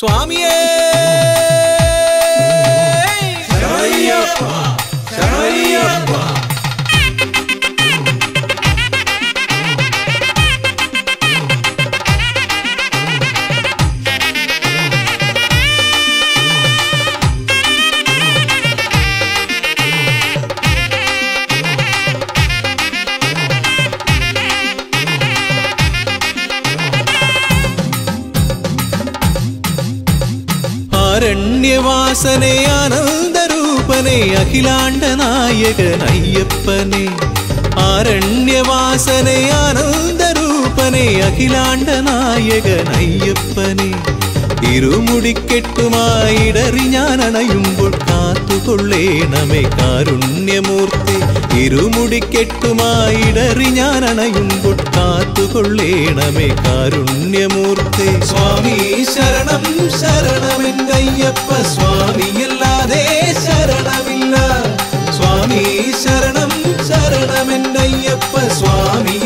സ്വാമിയേ. ആരണ്യവാസനെ ആനന്ദരൂപനെ അഖിലാണ്ട നായകൻ അയ്യപ്പനെ. ആരണ്യവാസനെ ആനന്ദരൂപനെ അഖിലാണ്ട നായകൻ അയ്യപ്പനെ. ഇരുമുടിക്കെട്ടുമായിടറി ഞാൻ അണയുമ്പോൾ കാത്തുകൊള്ളേണമേ കാരുണ്യമൂർത്തി. ഇരുമുടിക്കെട്ടുമായിടറി ഞാൻ അണയുമ്പോൾ കാത്തുകൊള്ളേണമേ കാരുണ്യമൂർത്തി. സ്വാമി ശരണം ശരണമെന്തയ്യപ്പ സ്വാമിയല്ലാതെ ശരണമില്ല. സ്വാമി ശരണം ശരണമെന്തയ്യപ്പ സ്വാമിയല്ലാതെ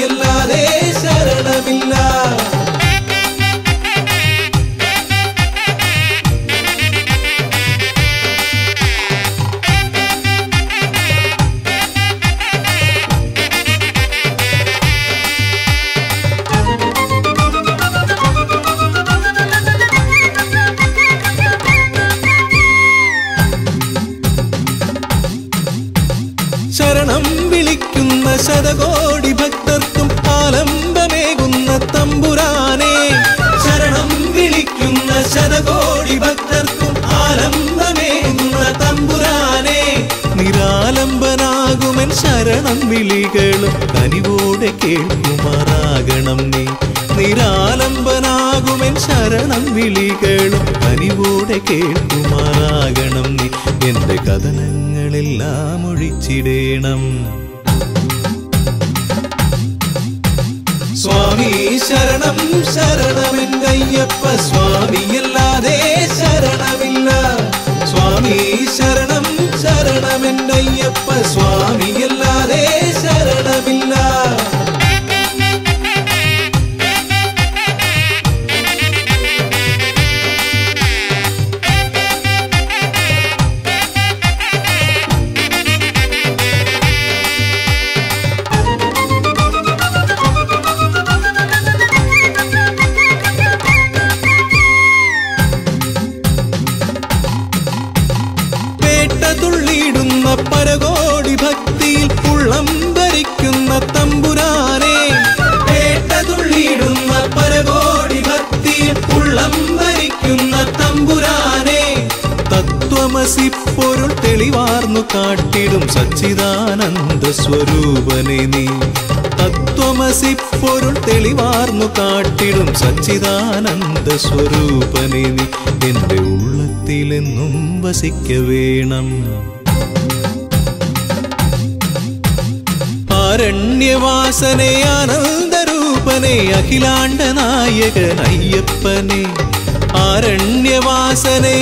വിളികളും കനിവോടെ കേൾക്കുമാറാകണം നീ. നിരാലംബനാകുമെൻ ശരണം വിളികളും കനിവോടെ കേൾക്കുമാറാകണം നീ. എന്റെ കഥനങ്ങളെല്ലാം ഒഴിച്ചിടേണം. സ്വാമി ശരണം ശരണമെന്തയ്യപ്പ സ്വാമിയല്ലാതെ ശരണമില്ല. സ്വാമി ശരണം ശരണമെന്തയ്യപ്പ സ്വാമിയല്ലാതെ തത്വമസി തെളിവാർന്നു കാട്ടിടും സച്ചിദാനന്ദ സ്വരൂപനെ നീ. തത്വമസി തെളിവാർന്നു കാട്ടിടും സച്ചിദാനന്ദ സ്വരൂപനെ നീ. എന്റെ ഉള്ളത്തിലെന്നും വസിക്ക വേണം ആരണ്യവാസനെ ആനന്ദരൂപനെ അഖിലാണ്ട നായകൻ അയ്യപ്പനെ. ആരണ്യവാസനെ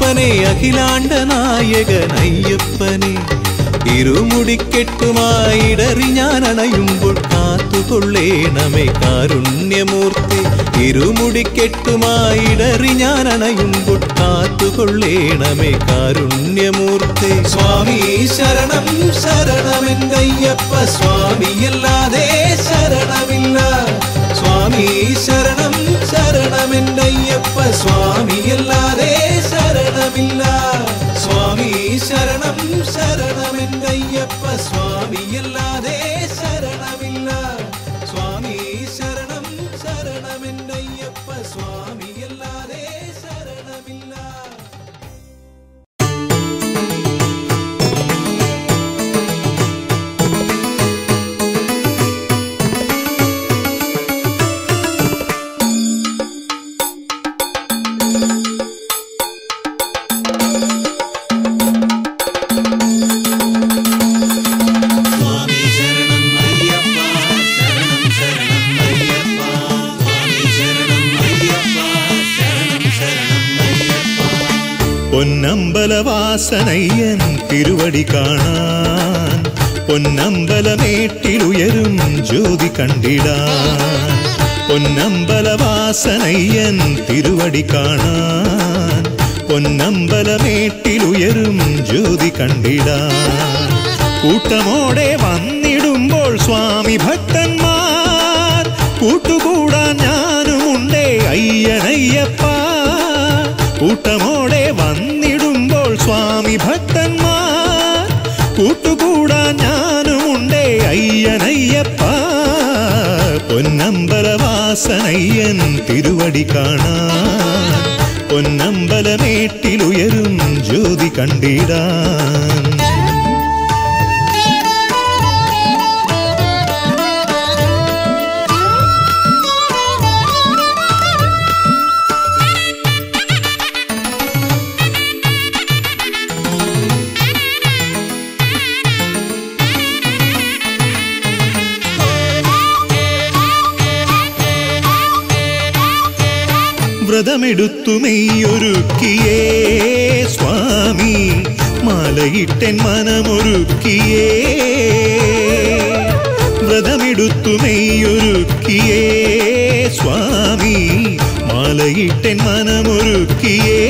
ആനന്ദരൂപനെ അഖിലാണ്ട നായകൻ അയ്യപ്പനെ. ഇരുമുടിക്കെട്ടുമായിടറി ഞാൻ അണയുമ്പോൾ കാത്തുകൊള്ളേണമേ കാരുണ്യമൂർത്തി. ഇരുമുടിക്കെട്ടുമായിടറി ഞാൻ അണയുമ്പോൾ കാത്തുകൊള്ളേണമേ കാരുണ്യമൂർത്തി. സ്വാമി ശരണം ശരണമെന്തയ്യപ്പ സ്വാമിയല്ലാതെ ശരണമില്ല. സ്വാമി ശരണം ശരണമെന്തയ്യപ്പ സ്വാമിയല്ലാതെ ശരണമില്ല സ്വാമി ശരണം ശരണമെന്തയ്യപ്പ സ്വാമിയല്ലാതെ ശരണമില്ല സ്വാമി പൊന്നമ്പലവാസനയ്യൻ തിരുവടി കാണാൻ പൊന്നമ്പലമേട്ടിലുയരും ജ്യോതി കണ്ടിടാൻ. പൊന്നമ്പലവാസനയ്യൻ തിരുവടി കാണാൻ പൊന്നമ്പലമേട്ടിലുയരും ജ്യോതി കണ്ടിടാൻ. കൂട്ടമോടെ വന്നിടുമ്പോൾ സ്വാമി ഭക്തന്മാർ കൂട്ടുകൂടാൻ ഞാനുമുണ്ടേ അയ്യനയ്യപ്പ. കൂട്ടമോടെ വന്നിടുമ്പോൾ കൂട്ടുകൂടാൻ ഞാനുമുണ്ടേ അയ്യനയ്യപ്പ. പൊന്നമ്പലവാസനയ്യൻ തിരുവടി കാണാൻ പൊന്നമ്പലമേട്ടിലുയരും ജ്യോതി കണ്ടിടാൻ. വ്രതമെടുത്തു മെയ്യൊരുക്കിയേ സ്വാമി. മാലയിട്ടൻ മനമൊരുക്കിയേ വ്രതമെടുത്തു മെയ്യൊരുക്കിയേ സ്വാമി. മാലയിട്ടൻ മനമൊരുക്കിയേ.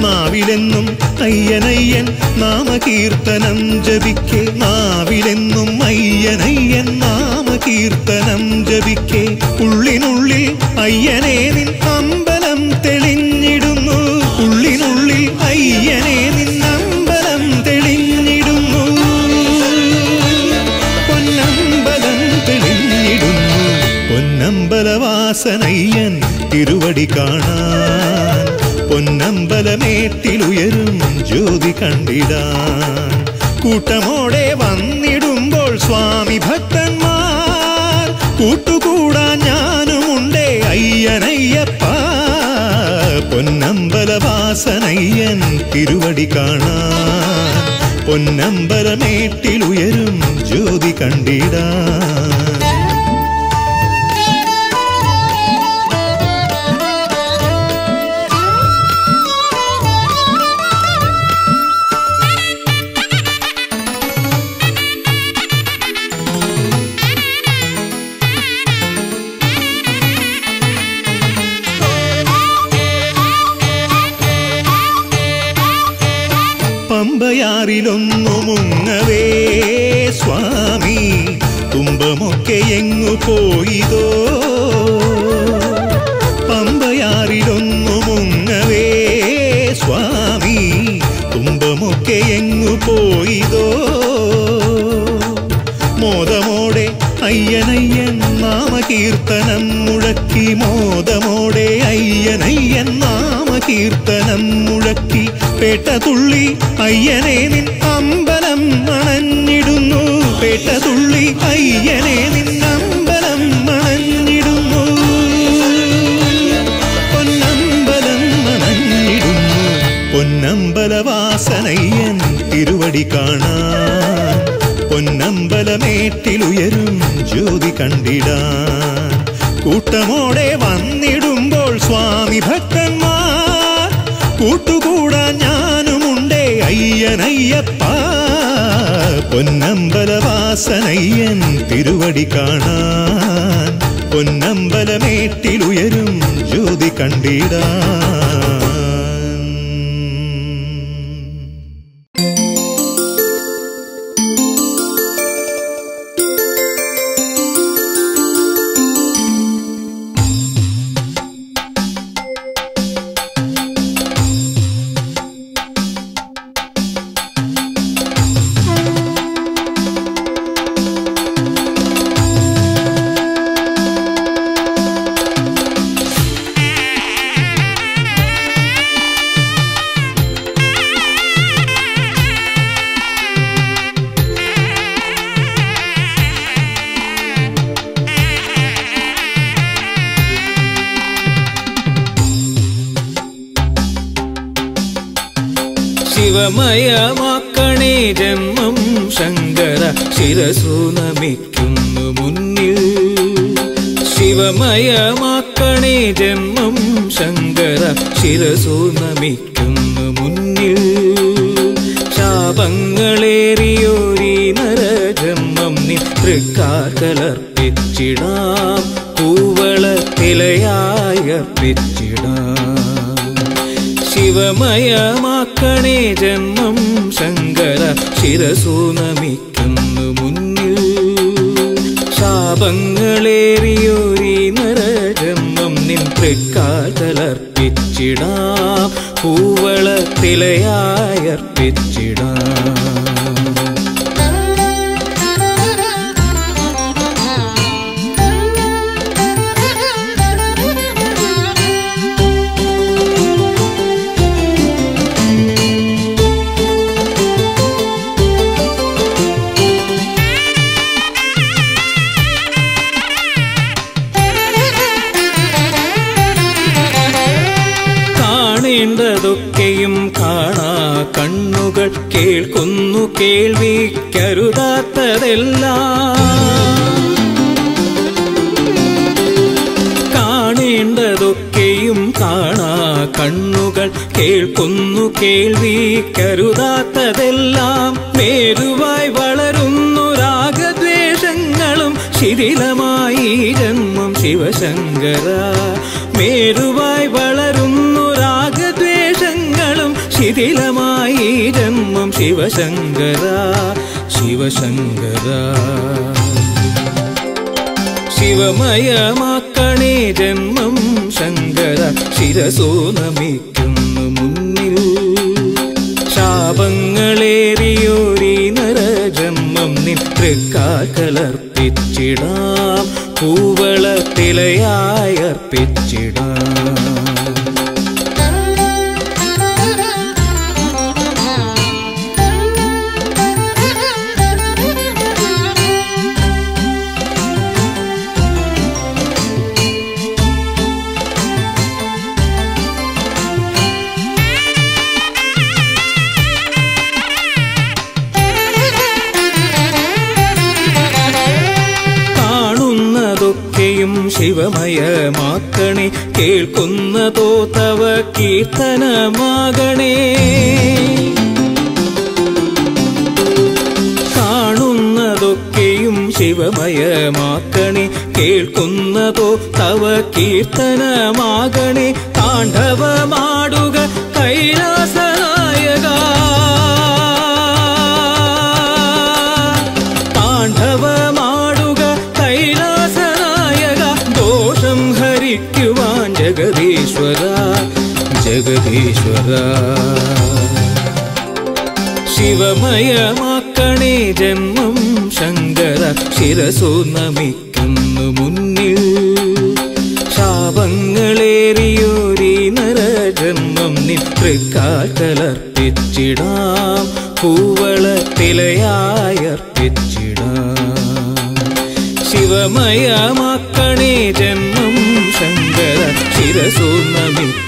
നാവിലെന്നും അയ്യനയ്യൻ നാമകീർത്തനം ജപിക്കേ നാവിലെന്നും അയ്യനയ്യൻ നാമകീർത്തനം ജപിക്കെ. ഉള്ളിനുള്ളിൽ അയ്യനേ നിൻ അമ്പലം തെളിഞ്ഞിടുന്നു. ഉള്ളിനുള്ളിൽ അയ്യനേ നിൻ അമ്പലം തെളിഞ്ഞിടുന്നു. പൊന്നമ്പലം തെളിഞ്ഞിടുന്നു. പൊന്നമ്പലവാസനയ്യൻ തിരുവടി കാണാൻ. പൊന്നമ്പലമേട്ടിലുയരും ജ്യോതി കണ്ടിടാൻ. കൂട്ടമോടെ വന്നിടുമ്പോൾ സ്വാമി ഭക്തന്മാർ കൂട്ടുകൂടാൻ ഞാനുമുണ്ടേ അയ്യനയ്യപ്പ. പൊന്നമ്പലവാസനയ്യൻ തിരുവടി കാണാൻ പൊന്നമ്പലമേട്ടിലുയരും ജ്യോതി കണ്ടിടാൻ പമ്പയാറിലൊന്നു മുങ്ങവേ സ്വാമി തുമ്പമൊക്കെ എങ്ങു പോയിതോ? പമ്പയാറിലൊന്നു മുങ്ങവേ സ്വാമി തുമ്പമൊക്കെ എങ്ങു പോയിതോ? മോദമോടെ അയ്യനയ്യൻ നാമകീർത്തനം മുഴക്കി മോദമോടെ അയ്യനയ്യൻ നാമകീർത്തനം മുഴക്കി പേട്ട തുള്ളി അയ്യനെ നിൻ അമ്പലം മണഞ്ഞിടുന്നു. പേട്ട തുള്ളി അയ്യനെ നിൻ അമ്പലം മണഞ്ഞിടുന്നു. പൊന്നമ്പലം മണഞ്ഞിടുന്നു. പൊന്നമ്പലവാസനയ്യൻ തിരുവടി കാണാൻ. പൊന്നമ്പലമേട്ടിലുയരും ജ്യോതി കണ്ടിടാൻ. കൂട്ടമോടെ വന്നിടുമ്പോൾ സ്വാമി ഭക്തന്മാർ കൂട്ടുകൂടാൻ ഞാനുമുണ്ടേ അയ്യനയ്യപ്പ. പൊന്നമ്പലവാസനയ്യൻ തിരുവടി കാണാൻ. പൊന്നമ്പലമേട്ടിലുയരും ജ്യോതി കണ്ടിടാൻ. ശിവമയമാക്കണേ ജന്മം ശങ്കര ശിരസു നമിക്കുന്നു മുന്നിൽ. ശിവമയമാക്കണേ ജന്മം ശങ്കര ശിരസു നമിക്കുന്നു മുന്നിൽ. ശാപങ്ങളേറിയോരീ നരജന്മം നിൻ തൃക്കാർ കലർപ്പിച്ചിടാം കൂവളത്തിലയായി അർപ്പിച്ചിടാം ശിവമയമാക്കണേ ജന്മം ശങ്കര ശിരസു നമിക്കുന്നു മുന്നിൽ. ശാപങ്ങളേറിയൊരീ നരജന്മം നിൻ തൃക്കാൽ കലർപ്പിച്ചിടാം കണ്ണുകൾ കേൾക്കുന്നു കേൾവി കരുതാത്തതെല്ലാം മേരുവായി വളരുന്നു. രാഗദ്വേഷങ്ങളും ശിഥിലമായി ജന്മം ശിവശങ്കര. മേരുവായി വളരുന്നു രാഗദ്വേഷങ്ങളും ശിഥിലമായി ജന്മം ശിവശങ്കര. ശിവശങ്കര. ശിവമയമാക്കണേ ജന്മം ശങ്കര ശിരസോ നമിക്കുന്നു മുന്നിൽ. ശാപങ്ങളേറിയോരീ നരജന്മം ജന്മം തൃക്കാൽ കലർപ്പിച്ചിടാം പൂവളത്തിലയായി കീർത്തനമാകണേ. കാണുന്നതൊക്കെയും ശിവമയമാക്കണേ. കേൾക്കുന്നതോ തവ കീർത്തനമാകണേ. താണ്ഡവമാടുക ജഗദീശ്വര ശിവമയമാക്കണേ ജന്മം ശങ്കര ശിരസു നമിക്കുന്നു മുന്നിൽ. ശാപങ്ങളേറിയോരീ നരജന്മം ജന്മം തൃക്കാൽ കലർപ്പിച്ചിടാം പൂവളത്തിലയായി അർപ്പിച്ചിടാം ശിവമയമാക്കണേ ജന്മം ശങ്കര ശിരസു നമിക്കുന്നു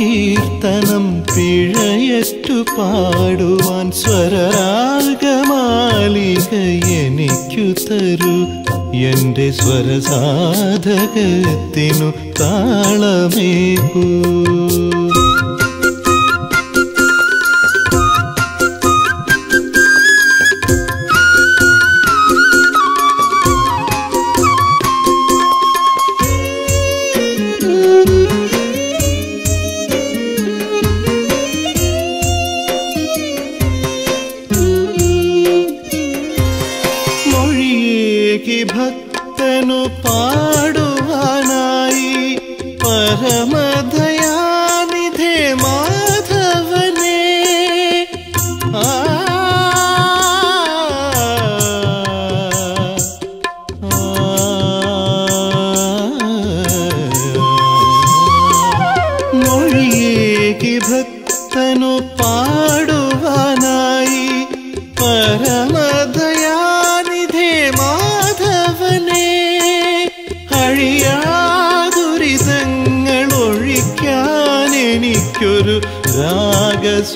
കീർത്തനം പിഴയറ്റു പാടുവാൻ സ്വരരാഗമാലിക എനിക്കു തരൂ. എന്റെ സ്വരസാധകത്തിനു താളമേകൂ.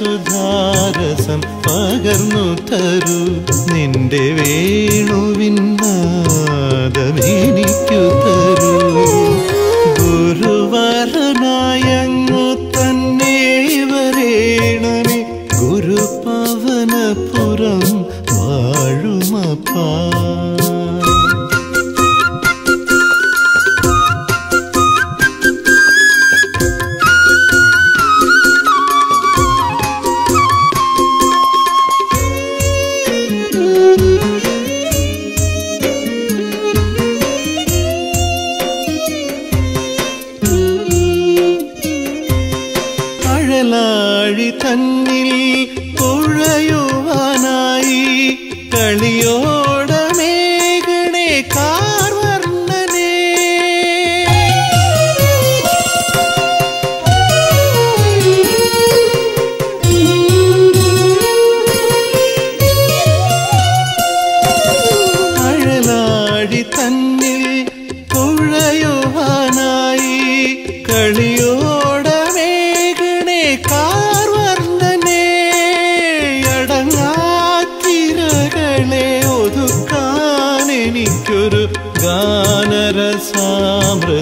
രാഗസുധാരസം പകർന്നു തരൂ. നിന്റെ വേണുവിൻ തരൂ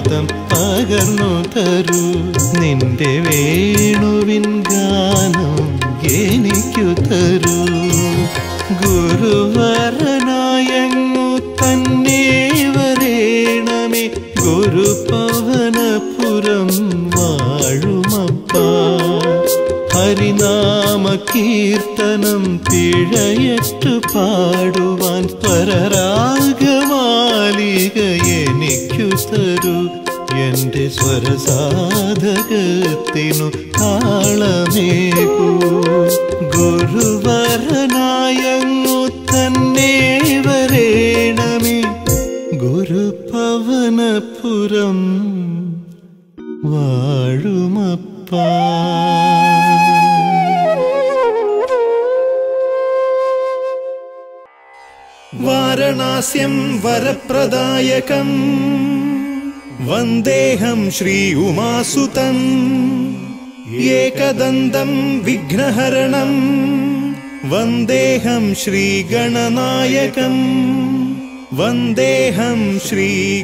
ഗാനരസാമൃതം പകർന്നു തരൂ. നിന്റെ വേണുവിൻ ഗാനം എനിക്കു തരൂ. ഗുരുവരനായങ്ങു തന്നെ വരേണമേ ഗുരുപവനപുരം വാഴുമപ്പ. ഹരിനാമ കീർത്തനം പിഴയറ്റു പാടുവാൻ സ്വരസാധകത്തിനു താളമേകൂ. ഗുരുവരനായങ്ങു തന്നെ വരേണമേ. ഗുരുപവനപുരം വാഴുമപ്പ. വാരണാസ്യം വരപ്രദായകം. वन्देऽहं श्री उमासुतम् एकदन्तं विघ्नहरणम् वन्देऽहं श्रीगणनायकम् वन्देऽहं श्रीगणनायकम्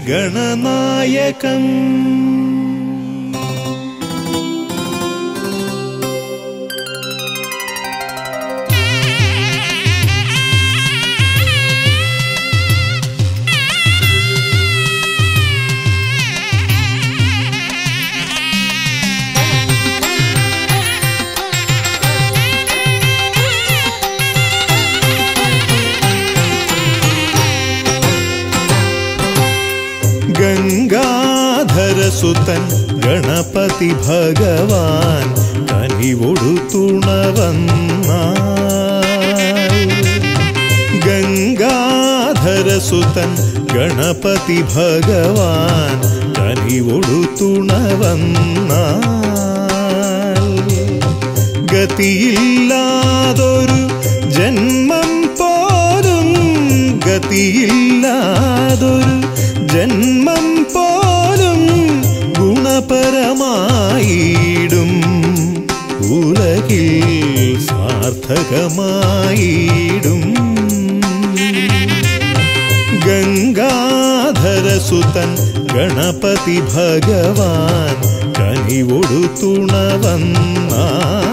ഗംഗാധരസുതൻ ഗണപതി ഭഗവാൻ കനിവൊടു തുണവന്നായി ഗംഗാധരസുതൻ ഗണപതി ഭഗവാൻ കനിവൊടു തുണവന്നായി ഗതിയില്ലാതൊരു ജന്മം പോലും ഗതിയില്ലാതൊരു ജന്മം ഗുണപരമായിടും. ഉലകിൽ സാർത്ഥകമായിടും ഗംഗാധരസുതൻ ഗണപതി ഭഗവാൻ കനിവൊടു തുണവന്നാൽ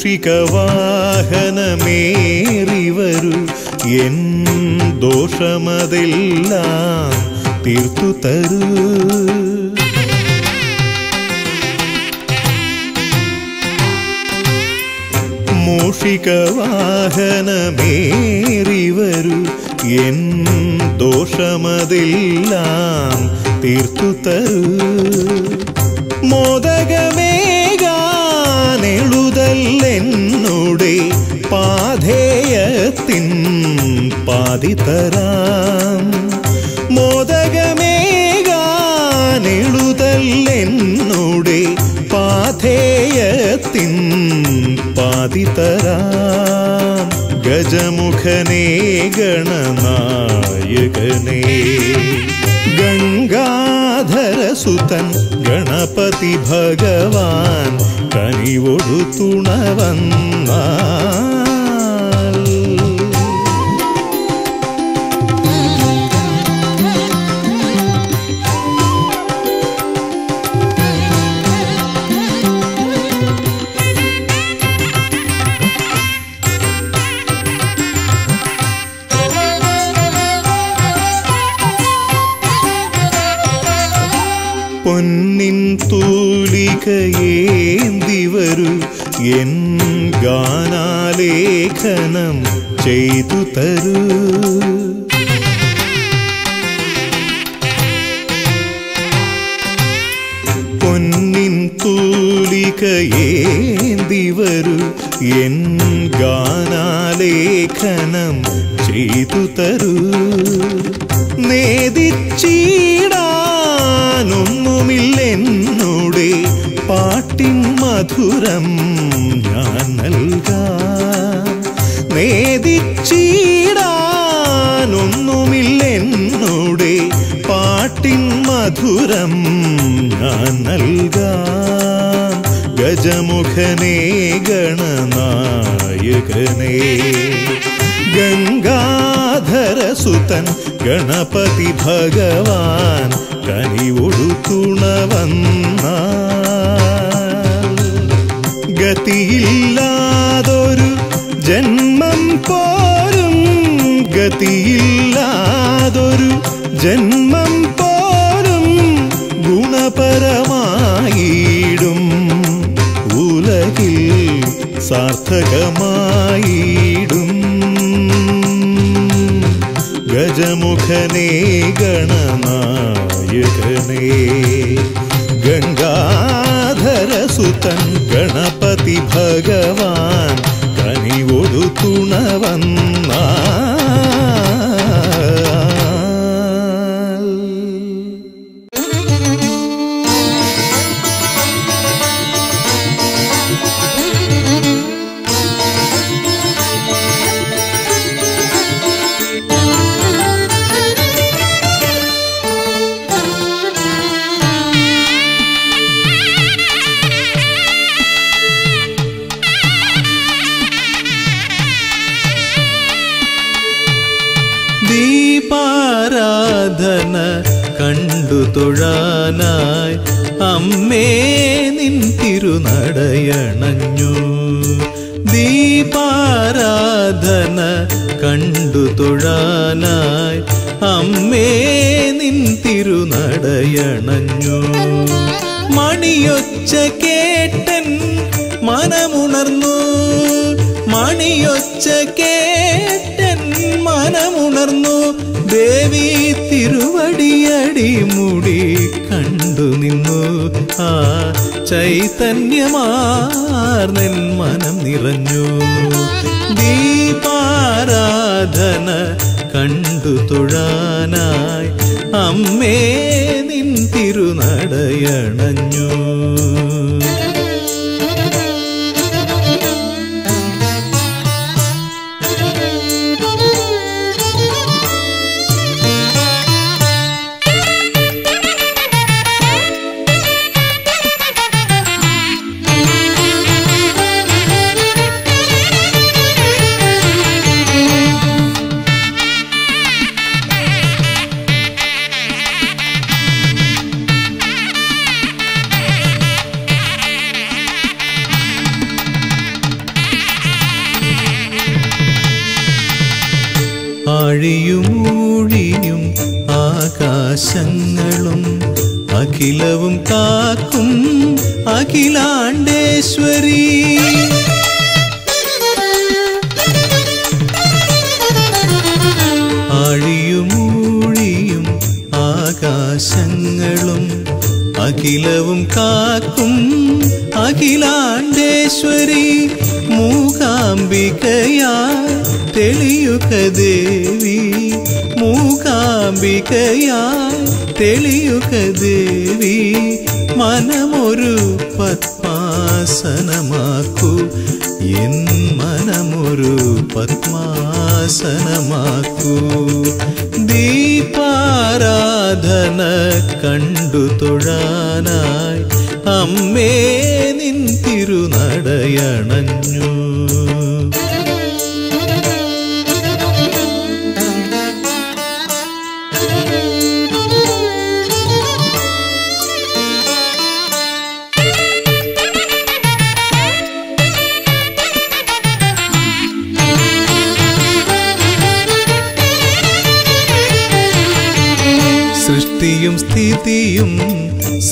മൂഷികവാഹനമേറി വരൂ എൻ ദോഷമതെല്ലാം തീർത്തു തരൂ. മൂഷികവാഹനമേറി വരൂ എൻ ദോഷമതെല്ലാം തീർത്തു തരൂ. മോദകമേകാനെഴുതല്ലെന്നുടെ പാധേയത്തിൻ പാതിതരാം. മോദകമേകാനെഴുതല്ലെന്നുടെ പാധേയത്തിൻ പാതിതരാം. ഗജമുഖനേ ഗണനായകനേ. ഗംഗാധരസുതൻ ഗണപതി ഭഗവാൻ കനിവൊടു തുണവന്നാൽ ഗാനാലേഖനം ചെയ്തു തരൂ. പൊന്നിൻ തൂലികയേന്തി വരൂ. എൻ ഗാനാലേഖനം ചെയ്തു തരൂ. നേദിച്ചീടാനൊന്നുമില്ലെന്നുടെ പാട്ടിൻ മധുരം ഞാൻ നൽകാം. നേദിച്ചീടാനൊന്നുമില്ലെന്നുടെ പാട്ടിൻ മധുരം ഞാൻ നൽകാം. ഗജമുഖനേ ഗണനായകനേ. ഗംഗാധരസുതൻ ഗണപതി ഭഗവാൻ കനിവൊടു തുണവന്നാൽ ജന്മം പോലും ഗുണപരമായിടും. ഉലകിൽ സാർത്ഥകമായിടും. ഗജമുഖനേ ഗണനായകനേ ഗംഗാധരസുതൻ ഗണപതി ഭഗവാൻ കനിവൊടു തുണവന്നാൽ ദീപാരാധന കണ്ടു തൊഴാനായി. അമ്മേ നിൻ തിരുനടയണഞ്ഞു. മണിയൊച്ച കേട്ടൻ മനമുണർന്നു. മണിയൊച്ച കേട്ടൻ മനമുണർന്നു. ദേവി തിരുവടിയടി മുടി കണ്ടു നിന്നു. ആ ചൈതന്യമാർന്നെൻ മനം നിറഞ്ഞു. ദീപാരാധന കണ്ടു തൊഴാനായി. അമ്മേ നിൻ തിരുനടയണഞ്ഞു. ആഴിയുമൂഴിയും ആകാശങ്ങളും അഖിലവും കാക്കും അഖിലാണ്ടേശ്വരി. ആഴിയുമൂഴിയും ആകാശങ്ങളും അഖിലവും കാക്കും അഖിലാണ്ടേശ്വരി. മൂകാംബികയായി തെളിയുക ദേവി മൂകാംബികയായി തെളിയുക ദേവി മനമൊരു പത്മാസനമാക്കൂ എൻ മനമൊരു പത്മാസനമാക്കൂ ദീപാരാധന കണ്ടു തൊഴാനായി അമ്മേ നിൻ തിരുനടയണഞ്ഞു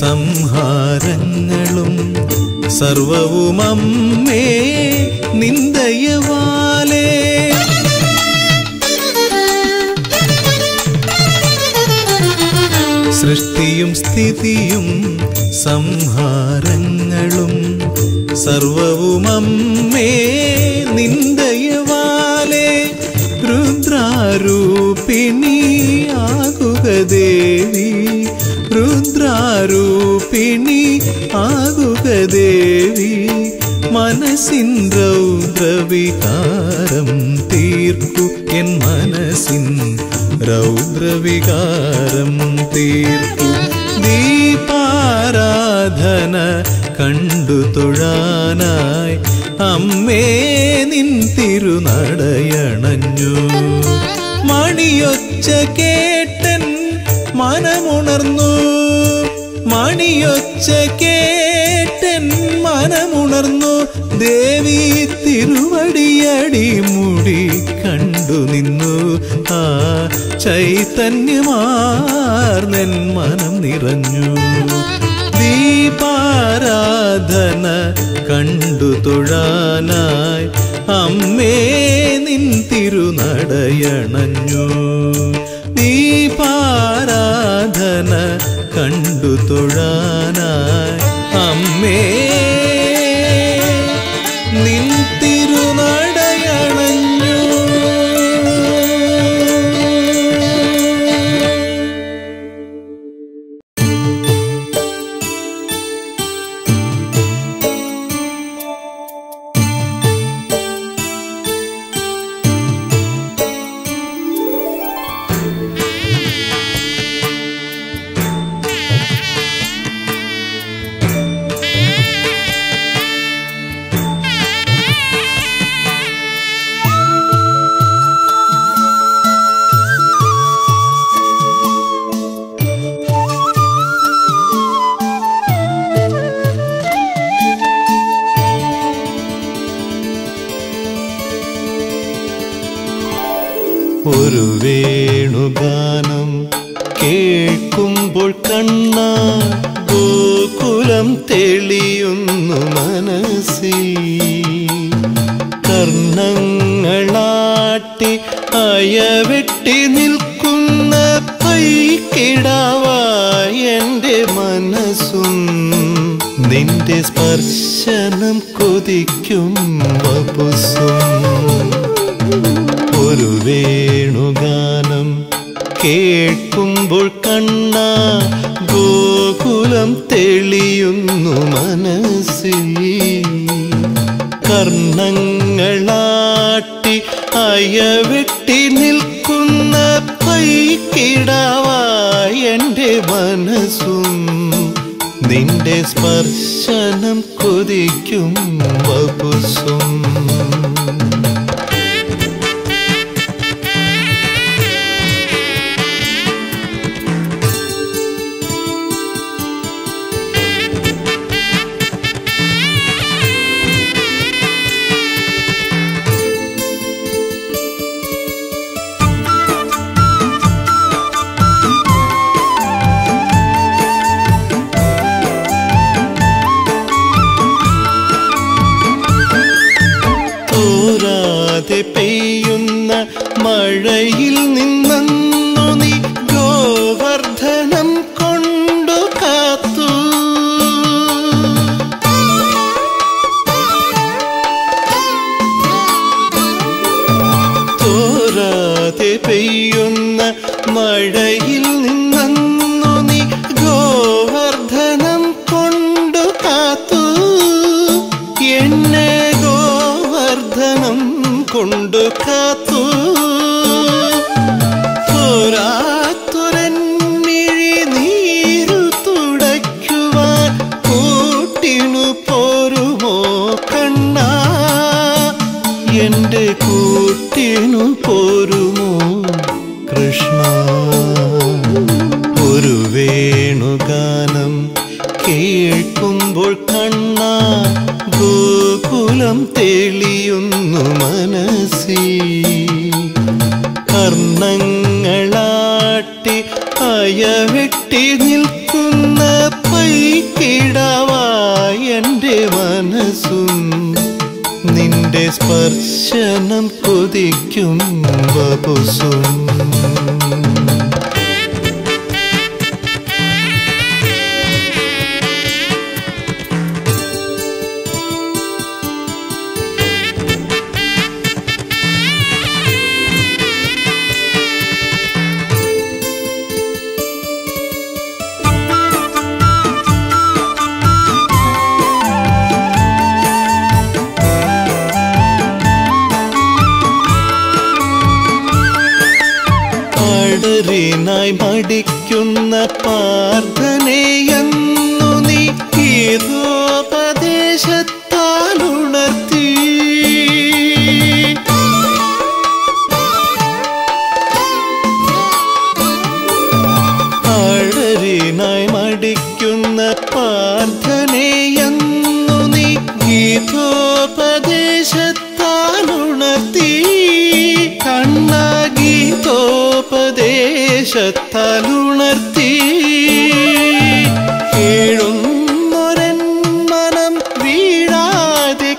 സംഹാരങ്ങളും സർവവും അമ്മേ നിന്ദയവാലേ. സൃഷ്ടിയും സ്ഥിതിയും സംഹാരങ്ങളും സർവവും അമ്മേ നിന്ദയവാലേ. രുദ്രാരൂപിണി രുദ്രാരൂപിണി ആകുക ദേവി? മനസ്സിൻ രൗദ്രവികാരം തീർക്കു എൻ മനസ്സിൻ രൗദ്രവികാരം തീർക്കു. ദീപാരാധന കണ്ടു തൊഴാനായി അമ്മേ നിൻ തിരുനടയണഞ്ഞു. മണിയൊച്ച കേട്ടൻ മനമുണർന്നു മണിയൊച്ച കേട്ടൻ മനമുണർന്നു ദേവി തിരുവടിയടി മുടി കണ്ടു നിന്നു. ആ ചൈതന്യമാർന്നൻ മനം നിറഞ്ഞു. ദീപാരാധന കണ്ടു തൊഴാനായി അമ്മേ നിൻ തിരുനടയണഞ്ഞു. ദീപാരാധന കണ്ടു തൊഴാനായി. അമ്മേ മനസ്സും നിന്റെ സ്പർശനം കൊതിക്കും വപുസും ഒരു വേണുഗാനം കേൾക്കുമ്പോൾ കണ്ണ ഗോകുലം തെളിയുന്നു മനസ്സിൽ. കർണങ്ങളാട്ടി അയവെട്ടി നിൽക്കുന്ന പൈക്കിടാവായി എന്റെ മനസ്സും. നിന്റെ സ്പർശനം കൊതിക്കും വപുസും. പെയ്യുന്ന മഴയിൽ നിന്നു നീ ഗോവർദ്ധനം കൊണ്ടു കാത്തു. എന്നെ ഗോവർദ്ധനം കൊണ്ടു കാത്തു. പോരുമോ കൂട്ടിനു അടറിനായി മടിക്കുന്ന പ്രാർത്ഥനയെന്നു നീ ഗീതോപദേശത്താലുണർത്തി ഗീതോപദേശത്താലുണർത്തി കേഴുന്നൊരൻ മനം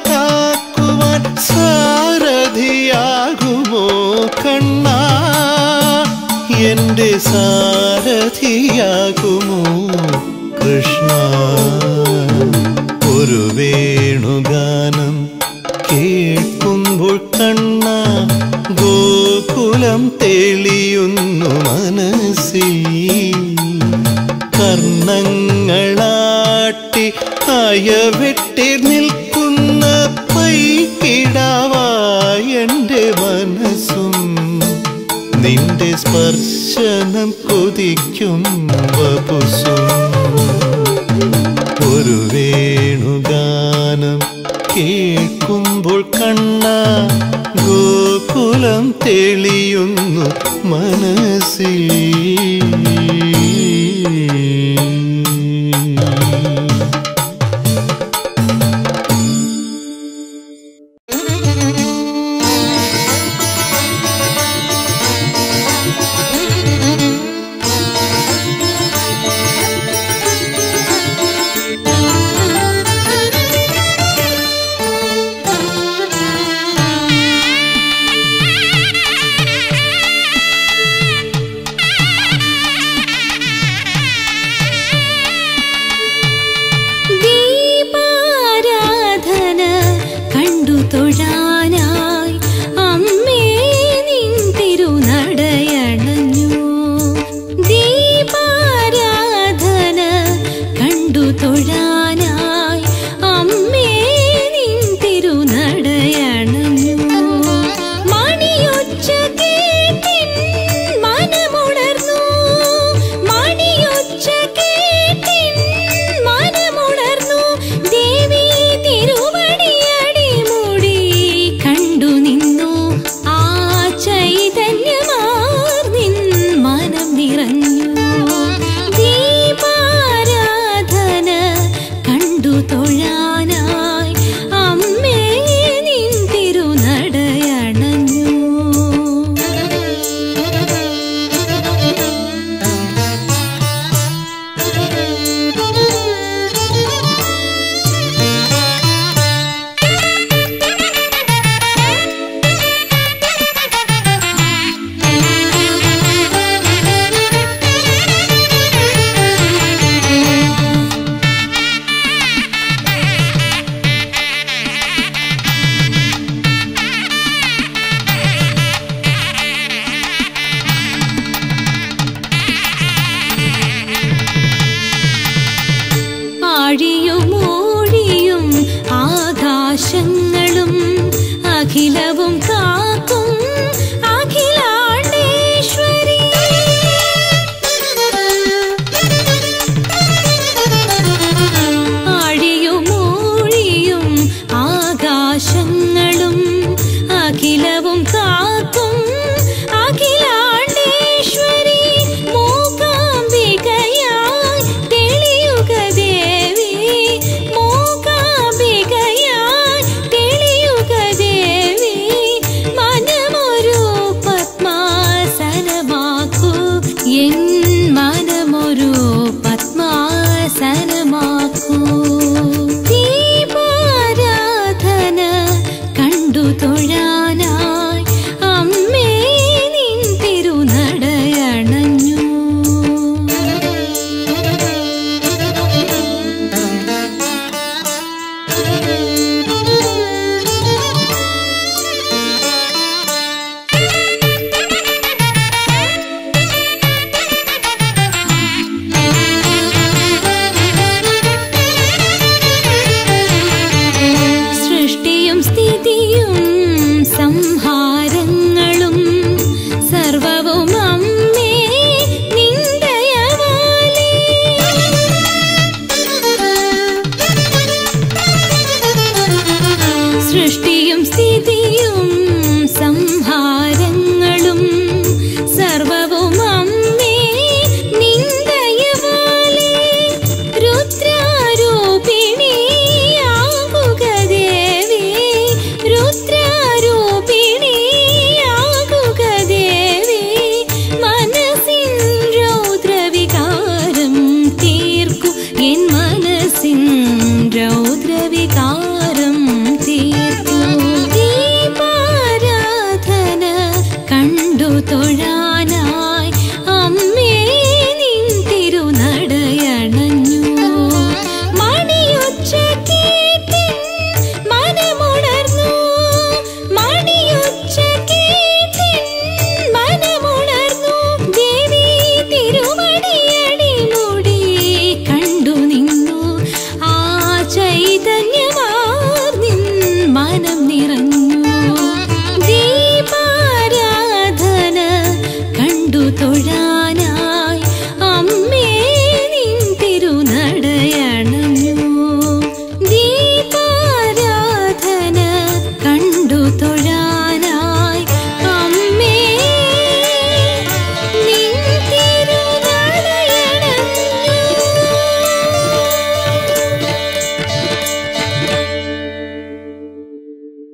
കാക്കുവാൻ കണ്ണ? എന്റെ സാരഥിയാകുമോ അയവെട്ടി നിൽക്കുന്ന പൈക്കിടാവായി എന്റെ മനസ്സും നിന്റെ സ്പർശനം കൊതിക്കും വപുസും. ഒരു വേണുഗാനം കേൾക്കുമ്പോൾ കണ്ണ ഗോകുലം തെളിയുന്നു മനസ്സിൽ.